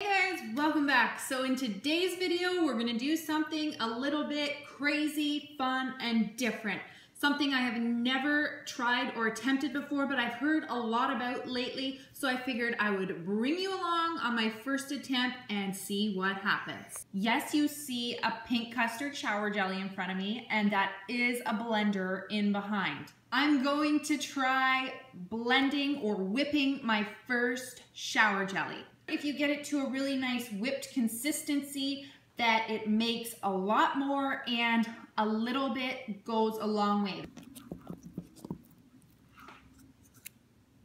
Hey guys, welcome back. So in today's video, we're gonna do something a little bit crazy, fun, and different. Something I have never tried or attempted before, but I've heard a lot about lately, so I figured I would bring you along on my first attempt and see what happens. Yes, you see a pink custard shower jelly in front of me, and that is a blender in behind. I'm going to try blending or whipping my first shower jelly. If you get it to a really nice whipped consistency, that it makes a lot more and a little bit goes a long way.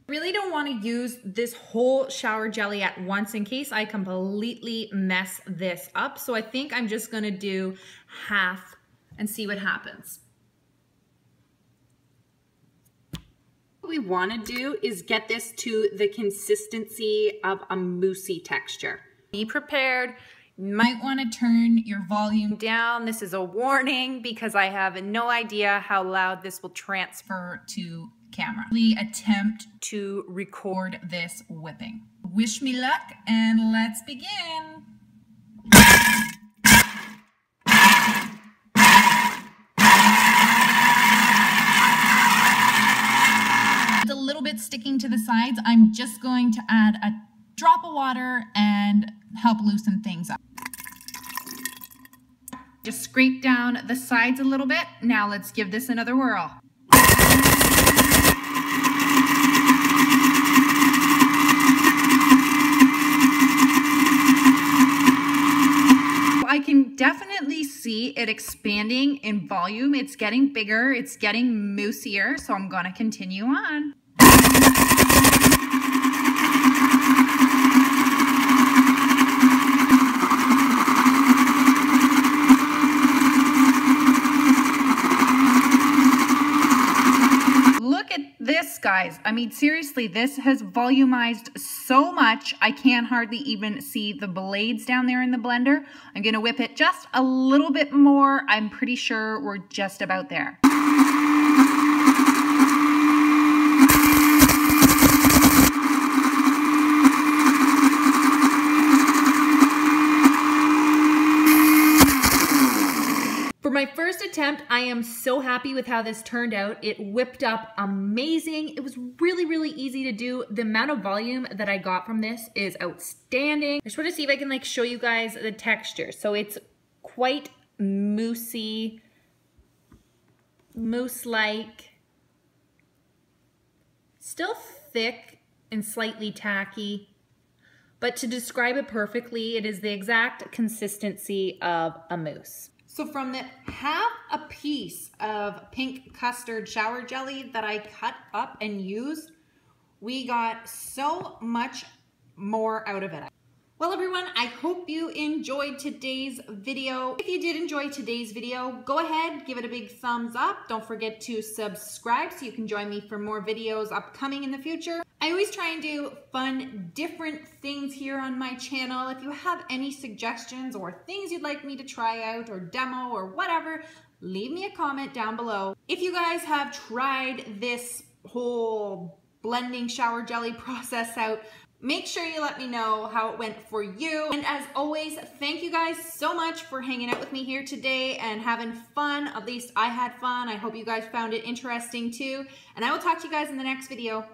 really don't want to use this whole shower jelly at once in case I completely mess this up. So I think I'm just going to do half and see what happens. What we want to do is get this to the consistency of a moussey texture. Be prepared. You might want to turn your volume down. This is a warning because I have no idea how loud this will transfer to camera. We attempt to record this whipping. Wish me luck and let's begin. It's a little bit sticking to the sides. I'm just going to add a drop of water and help loosen things up. Just scrape down the sides a little bit. Now let's give this another whirl. I can definitely see it expanding in volume. It's getting bigger, it's getting moosier, so I'm gonna continue on. Guys. I mean, seriously, this has volumized so much, I can't hardly even see the blades down there in the blender. I'm gonna whip it just a little bit more. I'm pretty sure we're just about there. My first attempt, I am so happy with how this turned out. It whipped up amazing. It was really, really easy to do. The amount of volume that I got from this is outstanding. I just want to see if I can like show you guys the texture. So it's quite moussey, mousse-like, still thick and slightly tacky. But to describe it perfectly, it is the exact consistency of a mousse. So from the half a piece of pink custard shower jelly that I cut up and used, we got so much more out of it. Well, everyone, I hope you enjoyed today's video. If you did enjoy today's video, go ahead, give it a big thumbs up. Don't forget to subscribe so you can join me for more videos upcoming in the future. I always try and do fun, different things here on my channel. If you have any suggestions or things you'd like me to try out or demo or whatever, leave me a comment down below. If you guys have tried this whole blending shower jelly process out, Make sure you let me know how it went for you. And as always, thank you guys so much for hanging out with me here today and having fun. At least I had fun. I hope you guys found it interesting too. And I will talk to you guys in the next video.